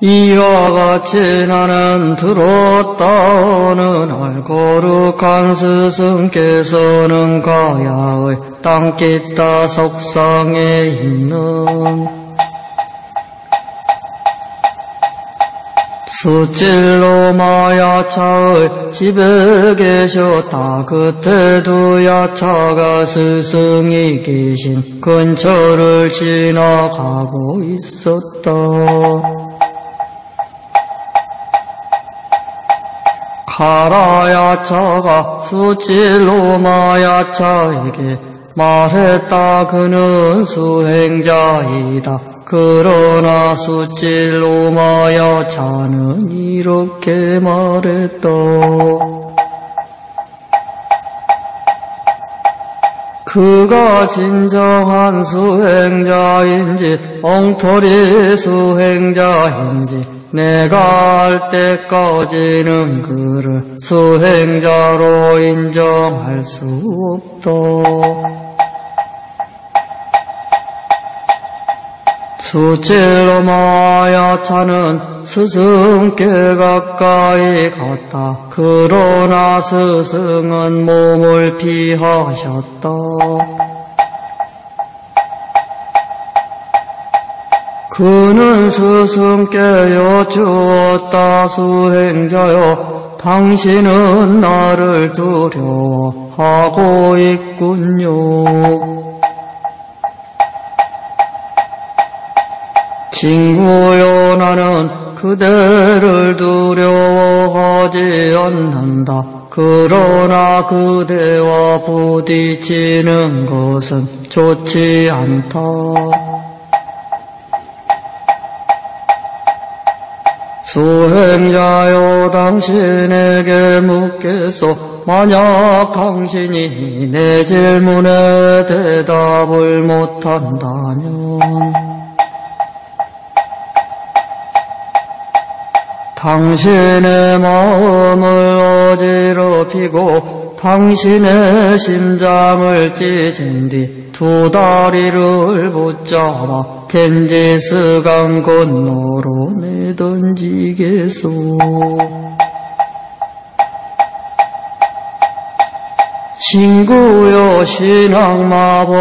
이와 같이 나는 들었다오는 알 거룩한 스승께서는 가야의 땅깃다 석상에 있는 수질로 마야차의 집에 계셨다. 그때도 야차가 스승이 계신 근처를 지나가고 있었다. 카라야차가 수질로마야차에게 말했다. 그는 수행자이다. 그러나 수질로마야차는 이렇게 말했다. 그가 진정한 수행자인지 엉터리 수행자인지 내가 알 때까지는 그를 수행자로 인정할 수 없다. 수질로 마야 차는 스승께 가까이 갔다. 그러나 스승은 몸을 피하셨다. 그는 스승께 여쭈었다 수행자여 당신은 나를 두려워하고 있군요. 친구여 나는 그대를 두려워하지 않는다. 그러나 그대와 부딪히는 것은 좋지 않다. 수행자여 당신에게 묻겠소. 만약 당신이 내 질문에 대답을 못한다면 당신의 마음을 어지럽히고 당신의 심장을 찢은 뒤 두 다리를 붙잡아 겐지스 강 건너로 내던지겠소. 친구여 신앙마범천을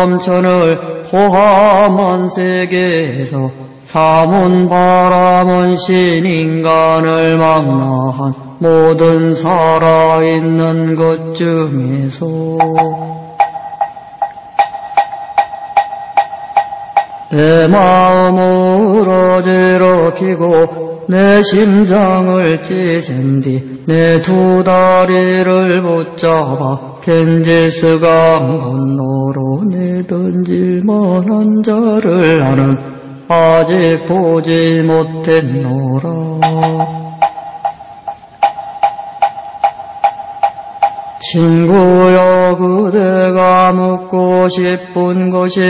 포함한 세계에서 사문 바람은 신인간을 망라한 모든 살아있는 것 중에서 내 마음을 어지럽히고 내 심장을 찢은 뒤 내 두 다리를 붙잡아 겐지스강 건너로 내던질 만한 자를 나는 아직 보지 못했노라. 친구여 그대가 묻고 싶은 것이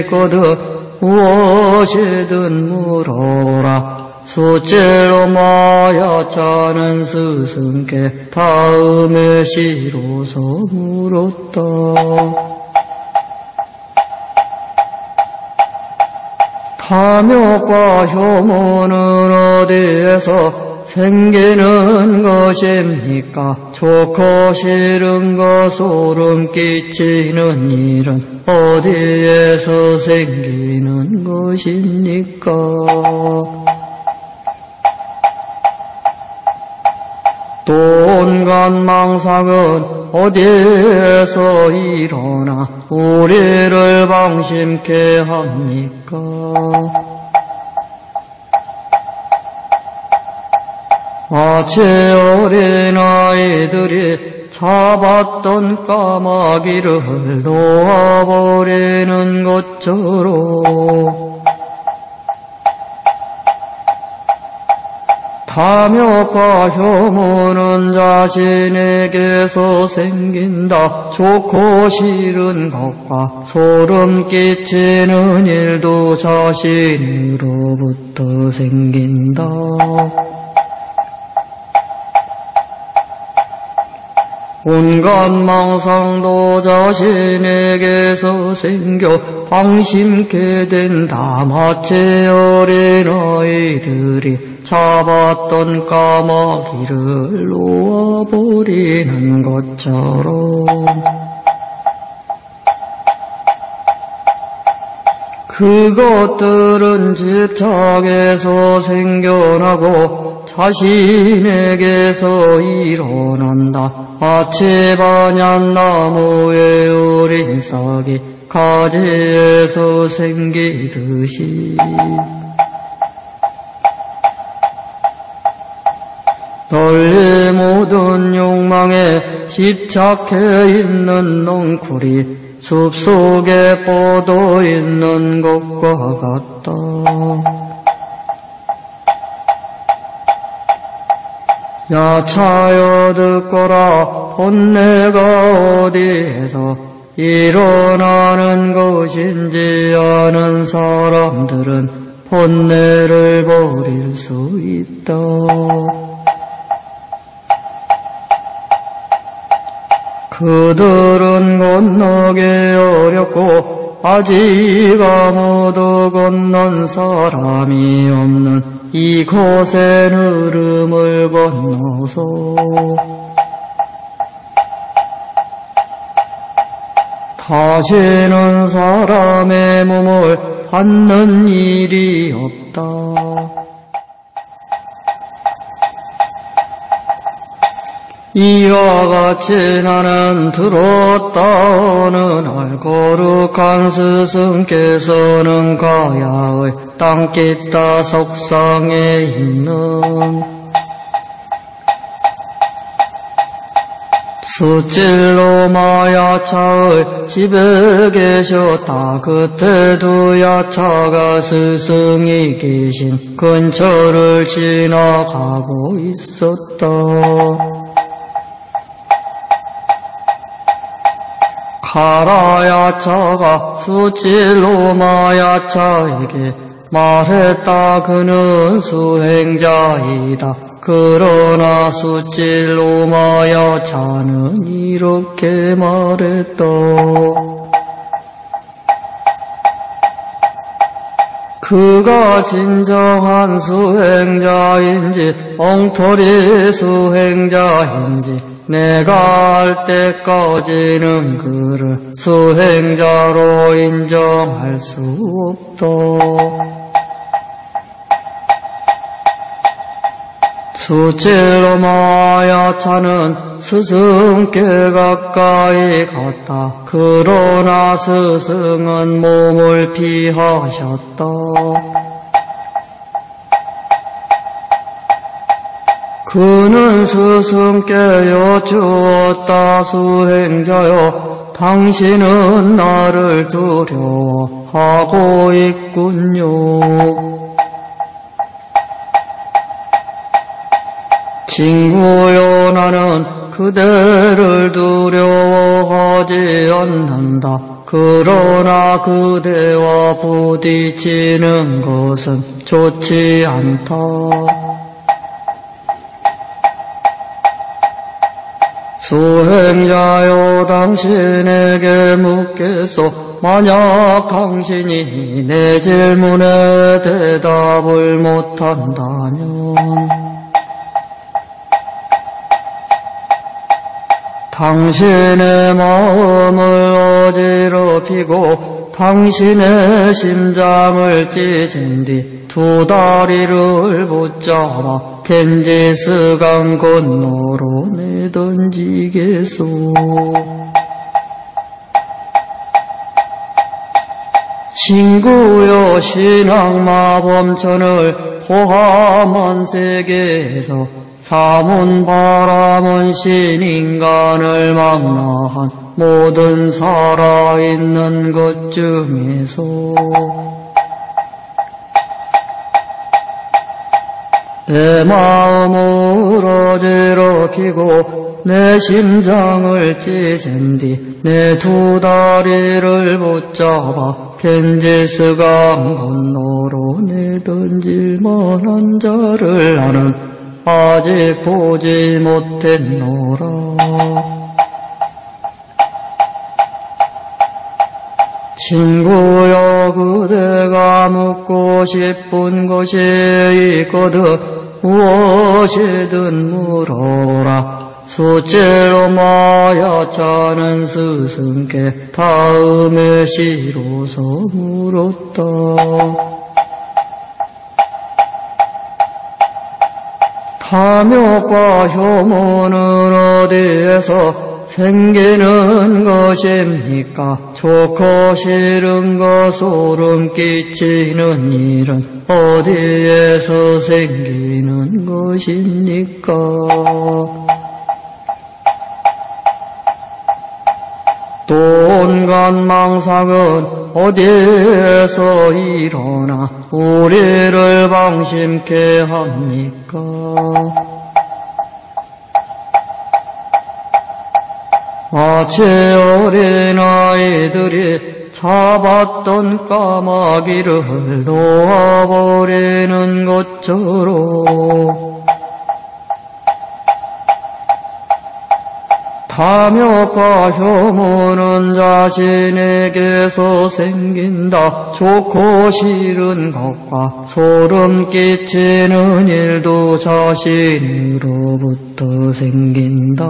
있거든 무엇이든 물어라. 수제로 마야 차는 스승께 다음에 시로서 물었다. 탐욕과 혐오는 어디에서 생기는 것입니까? 좋고 싫은 것 소름 끼치는 일은 어디에서 생기는 것입니까? 또 온갖 망상은 어디에서 일어나 우리를 방심케 합니까? 마치 어린 아이들이 잡았던 까마귀를 놓아버리는 것처럼 탐욕과 혐오는 자신에게서 생긴다. 좋고 싫은 것과 소름 끼치는 일도 자신으로부터 생긴다. 온갖 망상도 자신에게서 생겨 방심케 된 다마체 어린아이들이 잡았던 까마귀를 놓아버리는 것처럼. 그것들은 집착에서 생겨나고 자신에게서 일어난다. 마치 반얀 나무의 어린 싹이 가지에서 생기듯이. 널리 모든 욕망에 집착해 있는 넝쿨이 숲속에 뻗어 있는 것과 같다. 야차여 듣거라 본내가 어디에서 일어나는 것인지 아는 사람들은 본내를 버릴 수 있다. 그들은 건너기 어렵고 아직 아무도 건넌 사람이 없는 이곳의 흐름을 건너서 다시는 사람의 몸을 받는 일이 없다. 이와 같이 나는 들었다는 날 거룩한 스승께서는 가야의 땅깃다 석상에 있는 수질로 마야차의 집에 계셨다. 그때도 야차가 스승이 계신 근처를 지나가고 있었다. 카라야차가 수질로마야차에게 말했다. 그는 수행자이다. 그러나 수질로마야차는 이렇게 말했다. 그가 진정한 수행자인지 엉터리 수행자인지 내가 알 때까지는 그를 수행자로 인정할 수 없다. 수질로 마야 차는 스승께 가까이 갔다. 그러나 스승은 몸을 피하셨다. 그는 스승께 여쭈었다 수행자여 당신은 나를 두려워하고 있군요. 친구여 나는 그대를 두려워하지 않는다. 그러나 그대와 부딪히는 것은 좋지 않다. 수행자여 당신에게 묻겠소. 만약 당신이 내 질문에 대답을 못한다면 당신의 마음을 어지럽히고 당신의 심장을 찢은 뒤 두 다리를 붙잡아 겐지스 강 건너로 내던지겠소. 친구여 신앙마범천을 포함한 세계에서 사문 바라문 신인간을 망라한 모든 살아있는 것 중에서 내 마음을 어지럽히고 내 심장을 찢은 뒤 내 두 다리를 붙잡아 겐지스강 건너로 내던질 만한 자를 나는 아직 보지 못했노라. 친구여 그대가 묻고 싶은 것이 있거든 무엇이든 물어라 수질로 마야 차는 스승께 다음에 시로서 물었다. 탐욕과 혐오는 어디에서 생기는 것입니까? 좋고 싫은 것 소름 끼치는 일은 어디에서 생기는 것입니까? 또 온갖 망상은 어디에서 일어나 우리를 방심케 합니까? 마치 어린아이들이 잡았던 까마귀를 놓아버리는 것처럼 탐욕과 혐오는 자신에게서 생긴다. 좋고 싫은 것과 소름 끼치는 일도 자신으로부터 생긴다.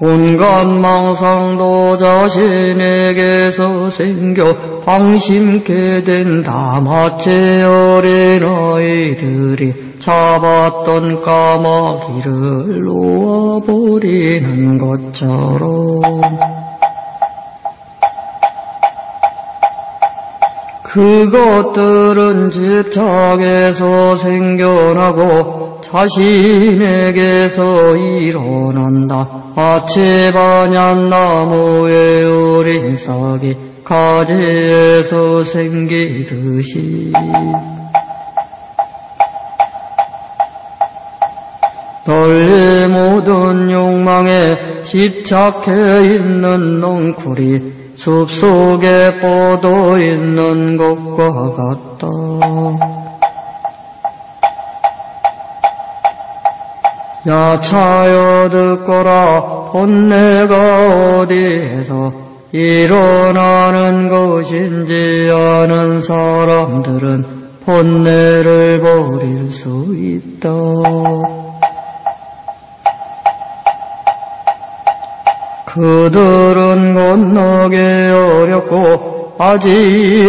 온갖 망상도 자신에게서 생겨 방심케 된 다. 마치 어린아이들이 잡았던 까마귀를 놓아버리는 것처럼 그것들은 집착에서 생겨나고 자신에게서 일어난다. 마치 반얀 나무의 어린 싹이 가지에서 생기듯이 널리 모든 욕망에 집착해 있는 넝쿨이 숲속에 뻗어 있는 것과 같다. 야차여 듣거라 본내가 어디에서 일어나는 것인지 아는 사람들은 본내를 버릴 수 있다. 그들은 건너기 어렵고 아직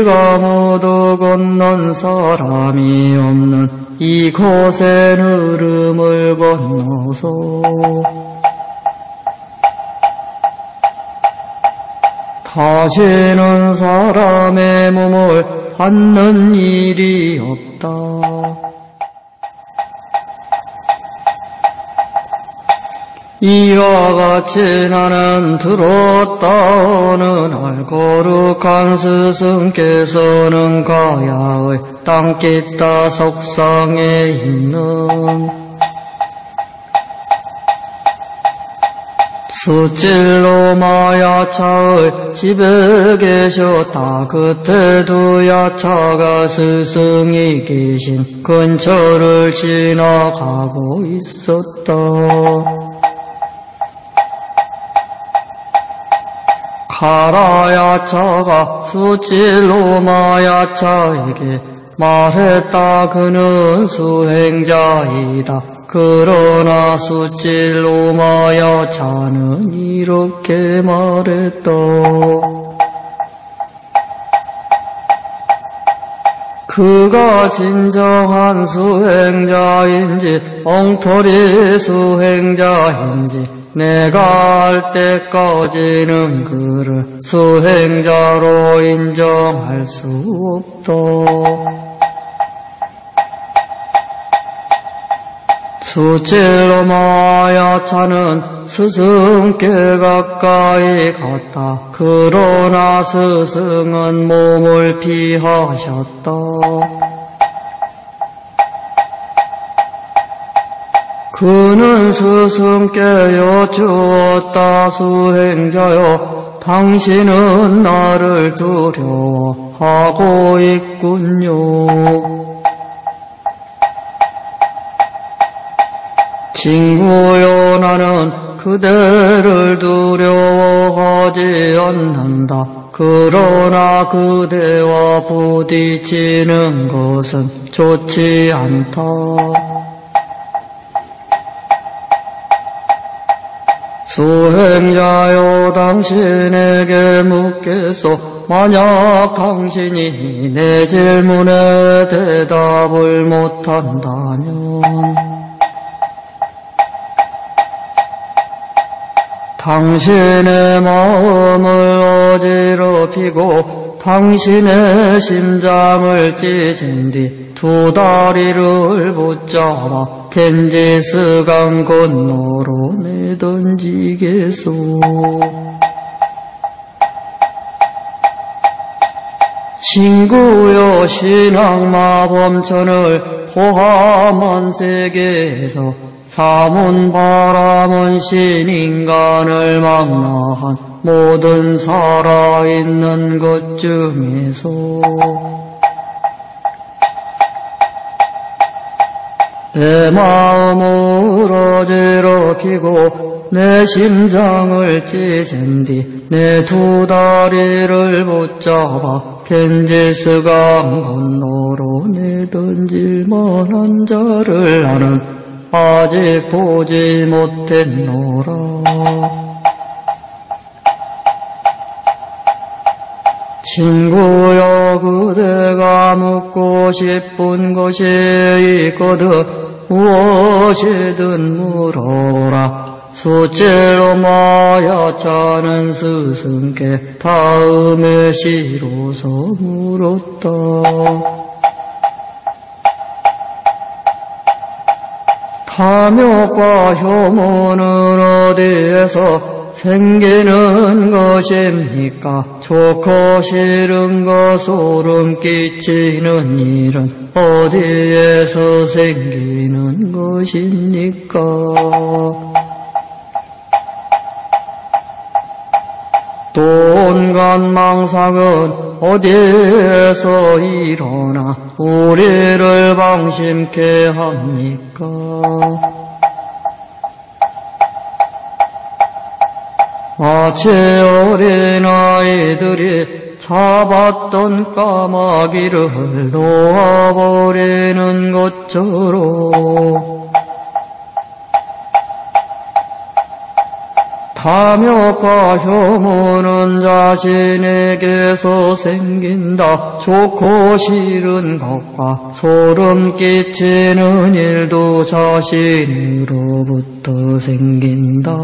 아무도 건넌 사람이 없는 이곳의 흐름을 건너서 다시는 사람의 몸을 받는 일이 없다. 이와 같이 나는 들었다 어느 날 거룩한 스승께서는 가야의 땅깃다 석상에 있는 수질로 마야차의 집에 계셨다. 그때도 야차가 스승이 계신 근처를 지나가고 있었다. 카라야차가 수질로 마야차에게 말했다. 그는 수행자이다. 그러나 수질로 마야차는 이렇게 말했다. 그가 진정한 수행자인지 엉터리 수행자인지 내가 알 때까지는 그를 수행자로 인정할 수 없다. 수질로 마야 차는 스승께 가까이 갔다. 그러나 스승은 몸을 피하셨다. 그는 스승께 여쭈었다 수행자여 당신은 나를 두려워하고 있군요. 친구여 나는 그대를 두려워하지 않는다. 그러나 그대와 부딪히는 것은 좋지 않다. 수행자여 당신에게 묻겠소. 만약 당신이 내 질문에 대답을 못한다면 당신의 마음을 어지럽히고 당신의 심장을 찢은 뒤 두 다리를 붙잡아 겐지스강 건너로 내던지겠소. 친구여 신앙 마범천을 포함한 세계에서 사문 바라문 신인간을 망라한 모든 살아있는 것 중에서 내 마음을 어지럽히고 내 심장을 찢은 뒤 내 두 다리를 붙잡아 겐지스강 건너로 내던질 만한 자를 나는 아직 보지 못했노라. 친구여 그대가 묻고 싶은 것이 있거든 무엇이든 물어라. 수째로 마야차는 스승께 다음에 시로서 물었다. 탐욕과 혐오는 어디에서 생기는 것입니까? 좋고 싫은 것 소름 끼치는 일은 어디에서 생기는 것입니까? 또 온갖 망상은 어디에서 일어나 우리를 방심케 합니까? 마치 어린아이들이 잡았던 까마귀를 놓아버리는 것처럼 탐욕과 혐오는 자신에게서 생긴다. 좋고 싫은 것과 소름 끼치는 일도 자신으로부터 생긴다.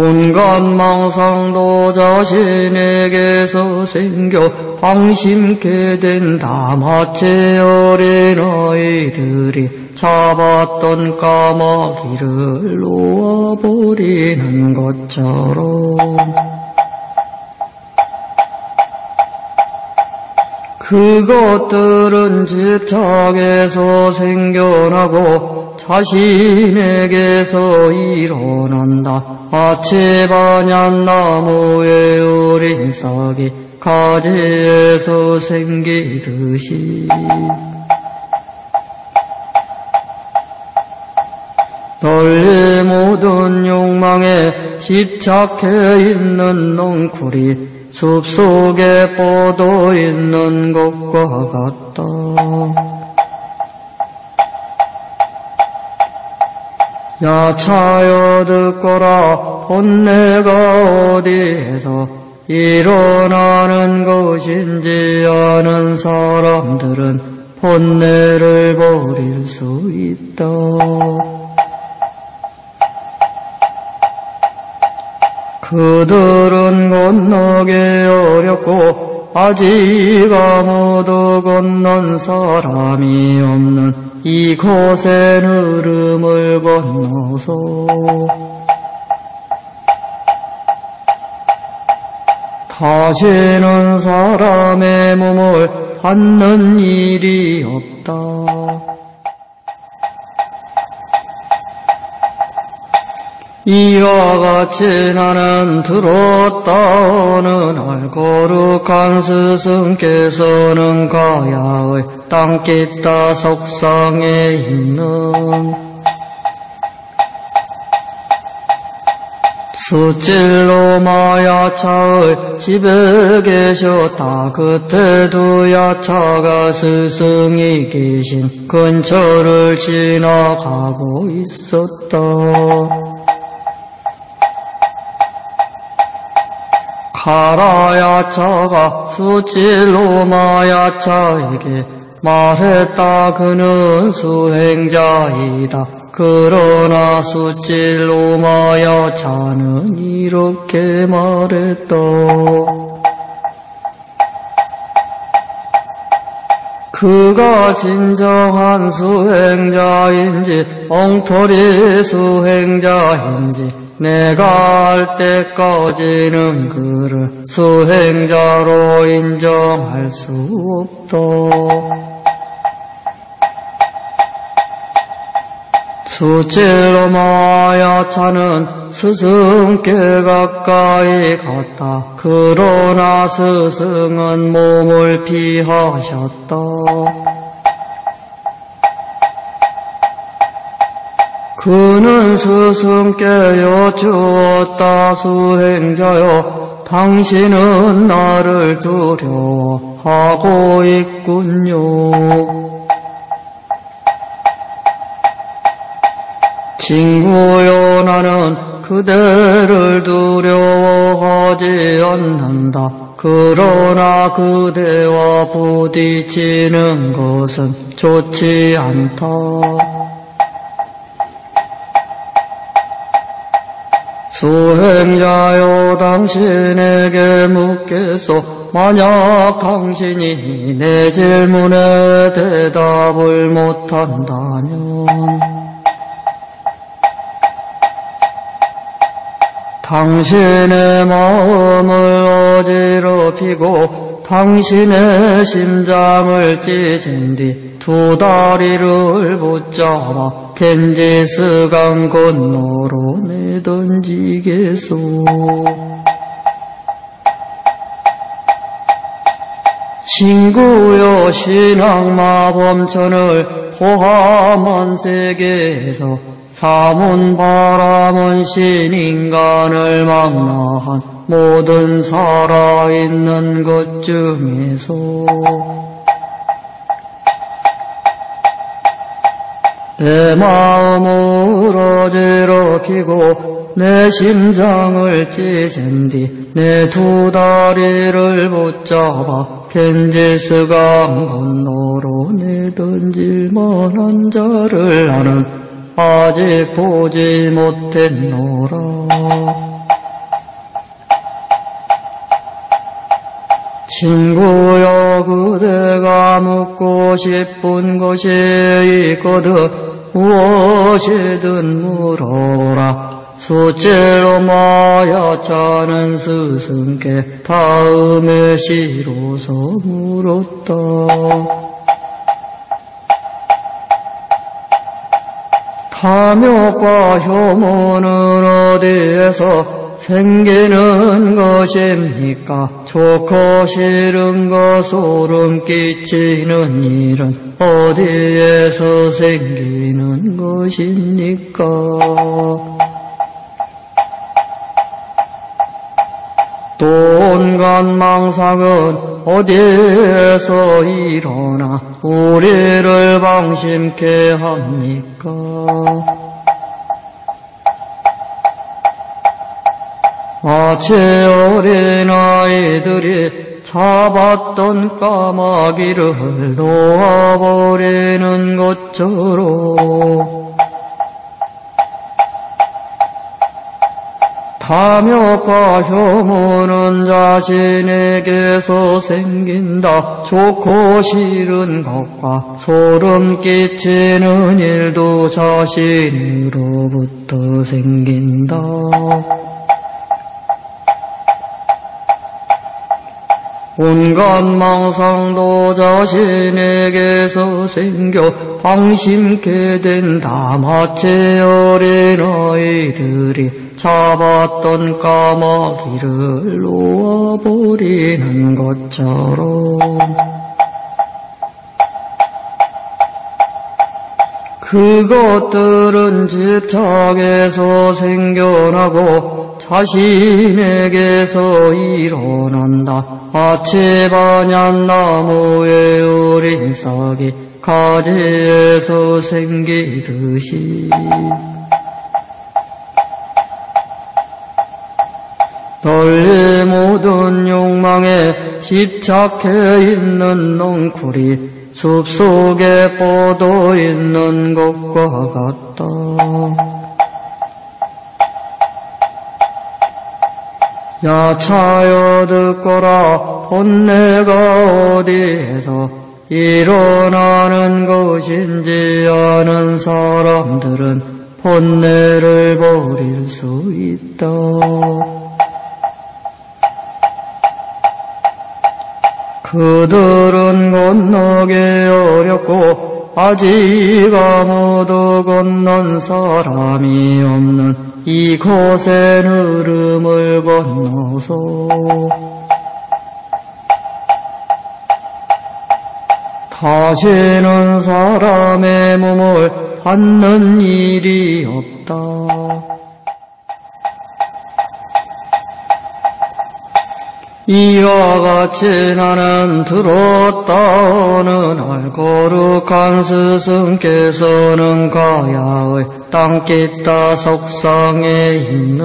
온갖 망상도 자신에게서 생겨 방심케 된다. 마치 어린아이들이 잡았던 까마귀를 놓아버리는 것처럼 그것들은 집착에서 생겨나고 자신에게서 일어난다. 마치 반얀 나무의 어린 싹이 가지에서 생기듯이 널리 모든 욕망에 집착해 있는 넝쿨이 숲속에 뻗어 있는 것과 같다. 야차여 듣거라 본내가 어디에서 일어나는 것인지 아는 사람들은 본내를 버릴 수 있다. 그들은 건너기 어렵고 아직 아무도 건넌 사람이 없는 이곳의 흐름을 건너서 다시는 사람의 몸을 받는 일이 없다. 이와 같이 나는 들었다오는 알 거룩한 스승께서는 가야의 땅깃다 석상에 있는 수질로 마야차의 집에 계셨다. 그때도 야차가 스승이 계신 근처를 지나가고 있었다. 가라야차가 수질로 마야차에게 말했다. 그는 수행자이다. 그러나 수질로마야 자는 이렇게 말했다. 그가 진정한 수행자인지 엉터리 수행자인지 내가 알 때까지는 그를 수행자로 인정할 수 없다. 수질로 마야 차는 스승께 가까이 갔다. 그러나 스승은 몸을 피하셨다. 그는 스승께 여쭈었다 수행자여 당신은 나를 두려워하고 있군요. 친구여 나는 그대를 두려워하지 않는다. 그러나 그대와 부딪히는 것은 좋지 않다. 수행자여 당신에게 묻겠소. 만약 당신이 내 질문에 대답을 못한다면 당신의 마음을 어지럽히고 당신의 심장을 찢은 뒤 두 다리를 붙잡아 겐지스 강 건너로 내던지겠소. 친구여 신앙마범천을 포함한 세계에서 사문 바람은 신인간을 망라한 모든 살아있는 것 중에서 내 마음을 어지럽히고 내 심장을 찢은 뒤 내 두 다리를 붙잡아 겐지스강 건너로 내던질 만한 자를 나는 아직 보지 못했노라. 친구여 그대가 묻고 싶은 것이 있거든 무엇이든 물어라 수째로 마야차는 스승께 다음에 시로서 물었다. 탐욕과 효모는 어디에서 생기는 것입니까? 좋고 싫은 것 소름 끼치는 일은 어디에서 생기는 것입니까? 또 온갖 망상은 어디에서 일어나 우리를 방심케 합니까? 마치 어린아이들이 잡았던 까마귀를 놓아버리는 것처럼 탐욕과 혐오는 자신에게서 생긴다. 좋고 싫은 것과 소름 끼치는 일도 자신으로부터 생긴다. 온갖 망상도 자신에게서 생겨 방심케 된 다. 마치 어린아이들이 잡았던 까마귀를 놓아버리는 것처럼 그것들은 집착에서 생겨나고 자신에게서 일어난다. 마치 반얀 나무의 어린 싹이 가지에서 생기듯이 널리 모든 욕망에 집착해 있는 넝쿨이 숲속에 뻗어 있는 것과 같다. 야차여 듣거라 본내가 어디에서 일어나는 것인지 아는 사람들은 본내를 버릴 수 있다. 그들은 건너기 어렵고 아직 아무도 건넌 사람이 없는 이곳의 흐름을 건너서 다시는 사람의 몸을 받는 일이 없다. 이와 같이 나는 들었다 어느 날 거룩한 스승께서는 가야의 땅깃다 석상에 있는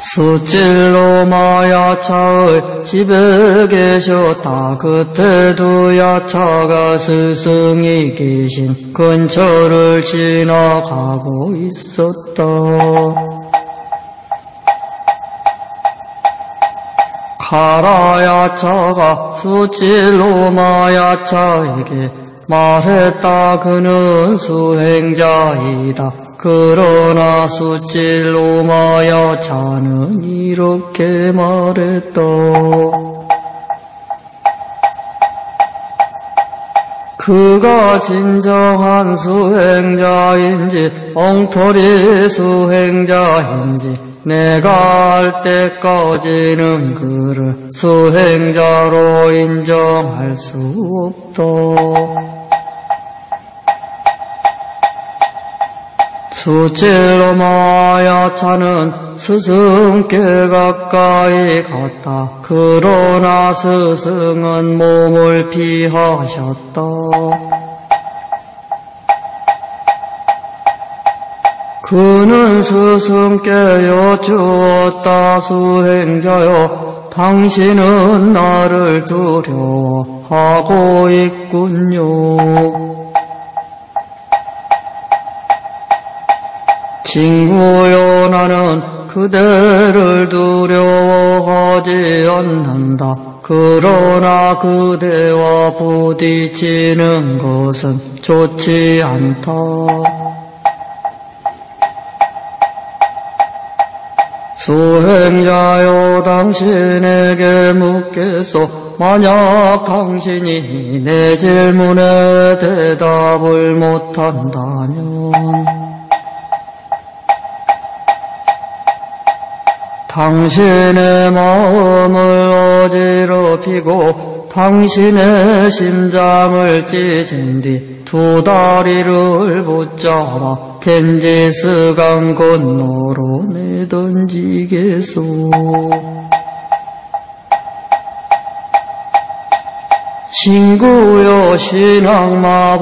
수질로 마야차의 집에 계셨다. 그때도 야차가 스승이 계신 근처를 지나가고 있었다. 가라야차가 수질로마야차에게 말했다. 그는 수행자이다. 그러나 수질로마야차는 이렇게 말했다. 그가 진정한 수행자인지 엉터리 수행자인지 내가 알 때까지는 그를 수행자로 인정할 수 없다. 수질로 마야 차는 스승께 가까이 갔다. 그러나 스승은 몸을 피하셨다. 그는 스승께 여쭈었다 수행자여 당신은 나를 두려워하고 있군요. 친구여 나는 그대를 두려워하지 않는다. 그러나 그대와 부딪히는 것은 좋지 않다. 수행자여 당신에게 묻겠소. 만약 당신이 내 질문에 대답을 못한다면 당신의 마음을 어지럽히고 당신의 심장을 찢은 뒤 두 다리를 붙잡아 겐지스 강 건너로 내던지겠소. 친구여 신앙마범천을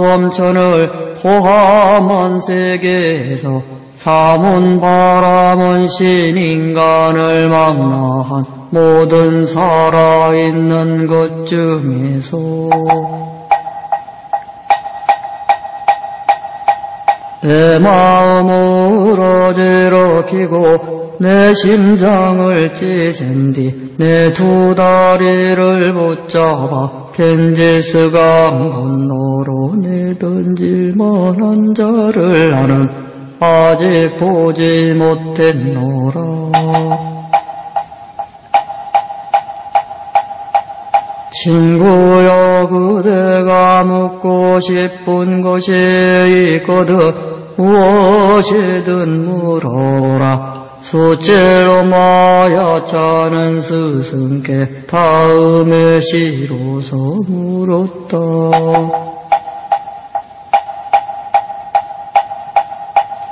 포함한 세계에서 사문 바라문 신인간을 망라한 모든 살아있는 것 중에서 내 마음을 어지럽히고 내 심장을 찢은 뒤 내 두 다리를 붙잡아 겐지스강 건너로 내던질 만한 자를 나는 아직 보지 못했노라. 친구여 그대가 묻고 싶은 것이 있거든 무엇이든 물어라. 수째로 마야차는 스승께 다음에 시로서 물었다.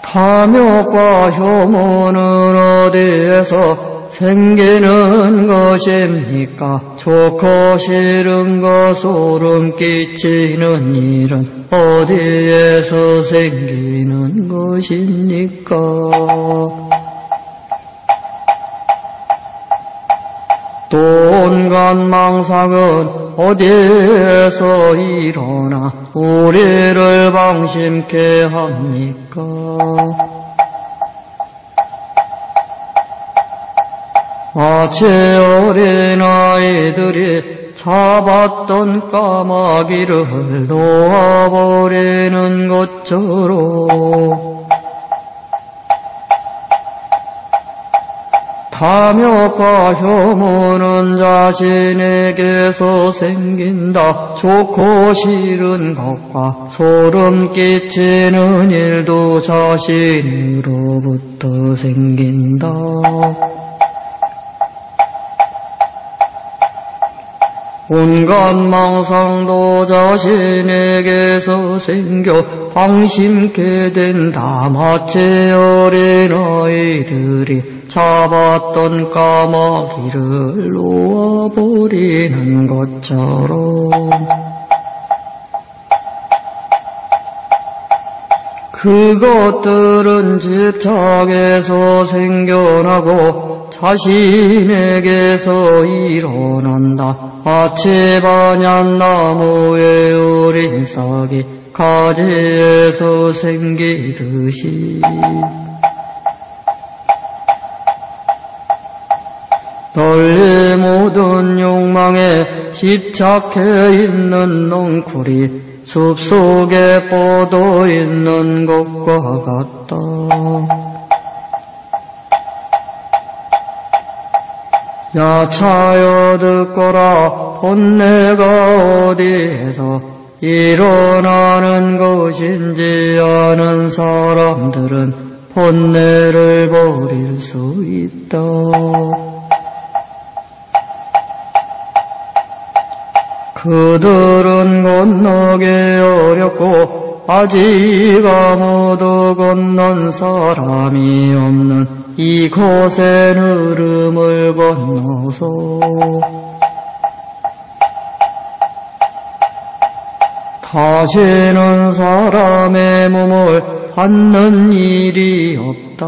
탐욕과 효모는 어디에서 생기는 것입니까? 좋고 싫은 것 소름 끼치는 일은 어디에서 생기는 것입니까? 또 온갖 망상은 어디에서 일어나 우리를 방심케 합니까? 마치 어린아이들이 잡았던 까마귀를 놓아버리는 것처럼 탐욕과 혐오는 자신에게서 생긴다. 좋고 싫은 것과 소름 끼치는 일도 자신으로부터 생긴다. 온갖 망상도 자신에게서 생겨 방심케 된 다. 마치 어린아이들이 잡았던 까마귀를 놓아버리는 것처럼 그것들은 집착에서 생겨나고 자신에게서 일어난다. 마치 반얀 나무의 어린 싹이 가지에서 생기듯이 널리 모든 욕망에 집착해 있는 넝쿨이 숲속에 뻗어 있는 것과 같다. 야차여 듣거라 본내가 어디에서 일어나는 것인지 아는 사람들은 본내를 버릴 수 있다. 그들은 건너기 어렵고 아직 아무도 건넌 사람이 없는 이곳의 흐름을 건너서 다시는 사람의 몸을 받는 일이 없다.